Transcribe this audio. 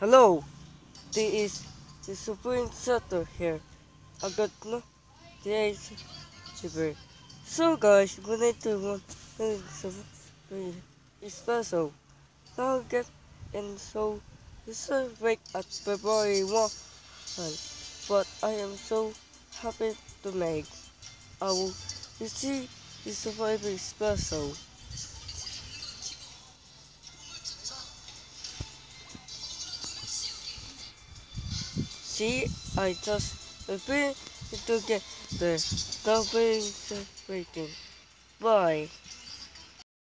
Hello, this is the Supreme Setter here. I got no today's super. So guys, we need to one something special. Now get and so this is break at February 1, but I am so happy to make. I will you see this very special. See, I just appeared to get the double waiting. Bye.